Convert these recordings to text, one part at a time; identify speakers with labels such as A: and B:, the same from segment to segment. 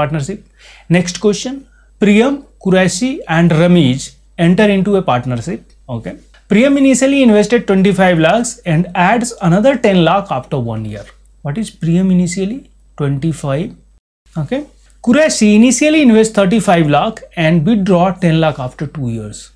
A: partnership. Next question. Priyam, Qureshi and Ramesh enter into a partnership. Okay. Priyam initially invested 25 lakhs and adds another 10 lakh after one year. What is Priyam initially? 25. Okay. Qureshi initially invests 35 lakh and withdraw 10 lakh after two years.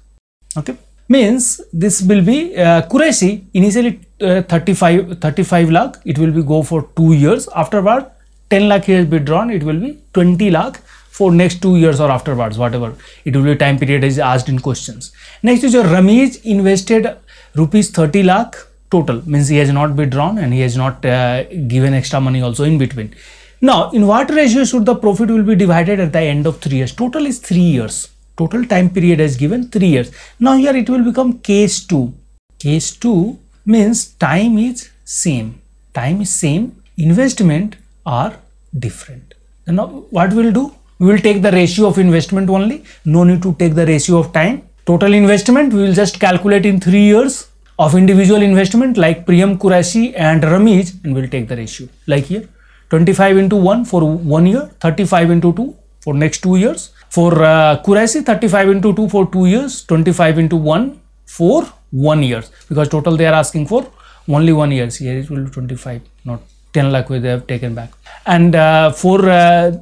A: Okay. Means this will be uh, Qureshi initially uh, 35 35 lakh. It will be go for two years. Afterward, 10 lakh he has withdrawn. It will be 20 lakh for next two years or afterwards, whatever. It will be time period is asked in questions. Next is your Ramesh invested rupees 30 lakh total means he has not withdrawn and he has not uh, given extra money also in between. Now, in what ratio should the profit will be divided at the end of three years? Total is three years. Total time period is given three years. Now here it will become case two. Case two means time is same. Time is same. Investment are different. Now what we'll do? We will take the ratio of investment only. No need to take the ratio of time. Total investment we will just calculate in three years of individual investment like Priyam Qureshi and Ramesh and we'll take the ratio like here 25 into 1 for one year 35 into 2 for next two years for uh, Qureshi 35 into 2 for two years 25 into 1 for one years because total they are asking for only one years here it will be 25 not 10 lakh they have taken back. And uh, for uh,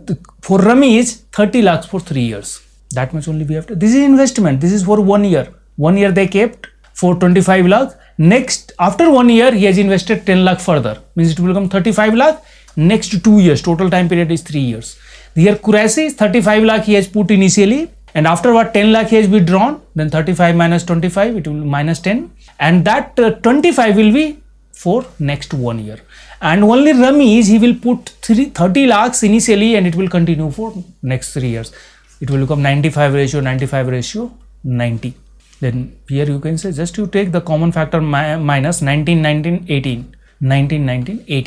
A: for Ramesh 30 lakhs for three years. That much only we have to this is investment. This is for one year. One year they kept for 25 lakh next after one year he has invested 10 lakh further. Means it will become 35 lakh. Next two years total time period is three years. Here Qureshi is 35 lakh he has put initially. And after what 10 lakh he has withdrawn. Then 35 minus 25 it will minus 10 and that uh, 25 will be for next one year. And only Ramesh he will put three, 30 lakhs initially and it will continue for next three years. It will become 95 ratio 95 ratio 90 then here you can say just you take the common factor mi minus 19 19 18 19 19 18